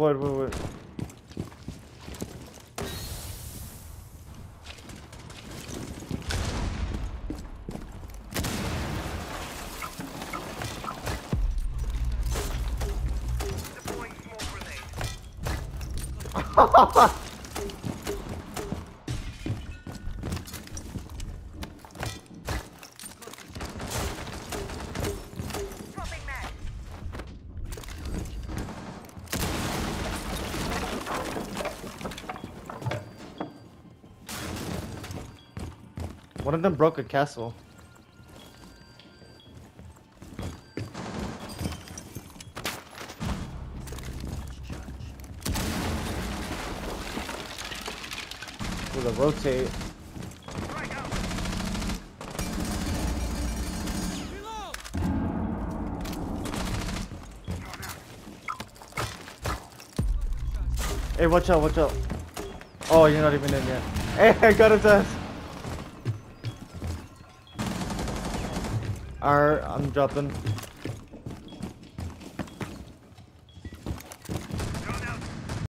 What, what, what? Deploying smoke grenade. One of them broke a castle. With a rotate. Hey, watch out, watch out. Oh, you're not even in yet. Hey, I got his ass. Alright, I'm dropping.